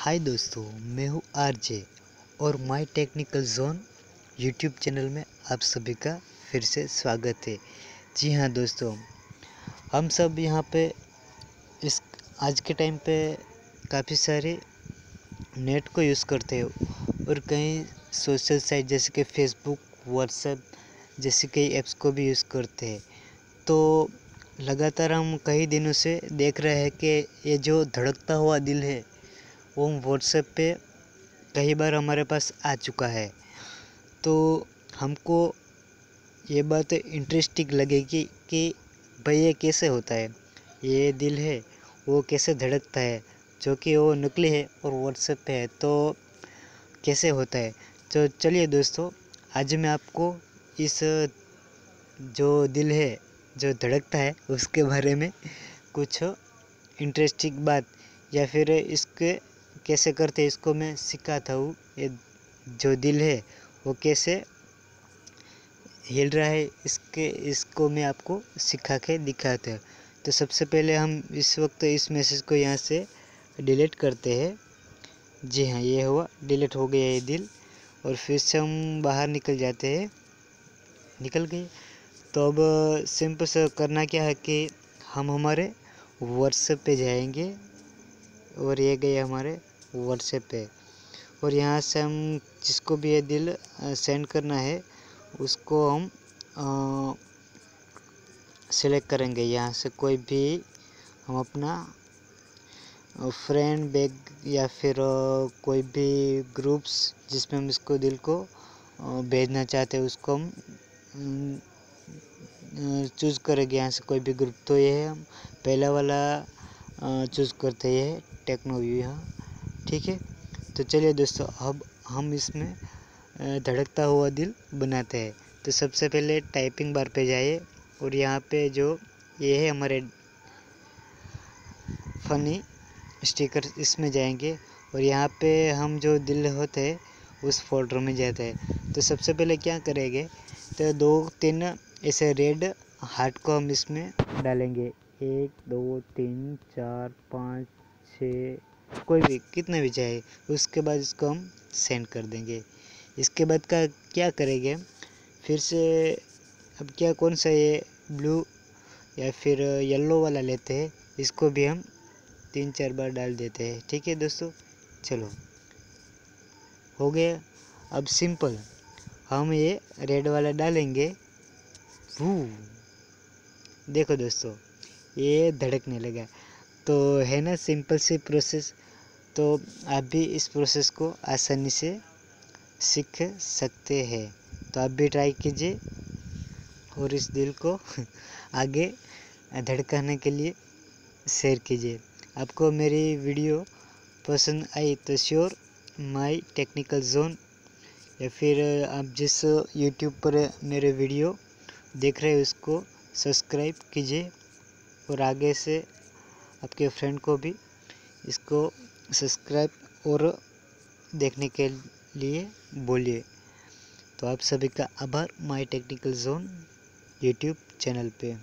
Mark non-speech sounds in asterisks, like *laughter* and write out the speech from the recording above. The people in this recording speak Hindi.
हाय दोस्तों, मैं हूँ आरजे और my technical zone YouTube channel में आप सभी का फिर से स्वागत है। जी हाँ दोस्तों, हम सब यहाँ पे इस आज के टाइम पे काफ़ी सारे नेट को यूज़ करते हैं और कई सोशल साइट जैसे कि फेसबुक, व्हाट्सएप जैसे कई ऐप्स को भी यूज़ करते हैं। तो लगातार हम कई दिनों से देख रहे हैं कि ये जो धड़कता हुआ दिल है वो व्हाट्सएप पे कई बार हमारे पास आ चुका है। तो हमको ये बात इंटरेस्टिंग लगेगी कि भाई ये कैसे होता है? ये दिल है, वो कैसे धड़कता है? जो कि वो नकली है और व्हाट्सएप पे है तो कैसे होता है? तो चलिए दोस्तों, आज मैं आपको इस, जो दिल है, जो धड़कता है, उसके बारे में कुछ इंटरेस्टिंग बात या फिर इसके कैसे करते इसको मैं सिखाता हूँ। ये जो दिल है, वो कैसे हिल रहा है, इसके, इसको मैं आपको सिखा के दिखाता हूँ। तो सबसे पहले हम इस वक्त इस मैसेज को यहाँ से डिलीट करते हैं। जी हाँ ये हुआ, डिलीट हो गया ये दिल। और फिर से हम बाहर निकल जाते हैं। निकल गए। तो अब सिंपल से करना क्या है कि हम हमारे व्हाट्सएप पे जाएँगे। और ये गए हमारे व्हाट्सएप पे। और यहाँ से हम जिसको भी ये दिल सेंड करना है, उसको हम सेलेक्ट करेंगे। यहाँ से कोई भी हम अपना फ्रेंड बैग या फिर कोई भी ग्रुप्स जिसमें हम इसको दिल को भेजना चाहते हैं, उसको हम चूज़ करेंगे। यहाँ से कोई भी ग्रुप तो ये हम, पहला वाला चूज़ करते हैं टेक्नोव्यू यहाँ। ठीक है? तो चलिए दोस्तों, अब हम इसमें धड़कता हुआ दिल बनाते हैं। तो सबसे पहले टाइपिंग बार पे जाइए और यहाँ पे जो ये है हमारे फनी स्टिकर इसमें जाएँगे। और यहाँ पे हम जो दिल होते हैं, उस फोल्डर में जाते हैं। तो सबसे पहले क्या करेंगे? तो दो, तीन ऐसे रेड हार्ट को हम इसमें डालेंगे। एक, दो, तीन, चार, पाँच, छः कोई भी, कितने भी चाहे उसके बाद इसको हम सेंड कर देंगे। इसके बाद का क्या करेंगे? फिर से, अब क्या, कौन सा ये ब्लू या फिर येलो वाला लेते हैं, इसको भी हम तीन चार बार डाल देते हैं। ठीक है दोस्तों? चलो। हो गया। अब सिंपल हम ये रेड वाला डालेंगे। वो देखो दोस्तों, ये धड़कने लगा। तो है ना सिंपल सी प्रोसेस तो आप भी इस प्रोसेस को आसानी से सीख सकते हैं। तो आप भी ट्राई कीजिए और इस दिल को *laughs* आगे धड़काने के लिए शेयर कीजिए। आपको मेरी वीडियो पसंद आई तो श्योर माय टेक्निकल जोन या फिर आप जिस यूट्यूब पर मेरे वीडियो देख रहे हैं उसको सब्सक्राइब कीजिए और आगे से आपके फ्रेंड को भी इसको सब्सक्राइब और देखने के लिए बोलिए। तो आप सभी का आभार my technical zone YouTube channel पे।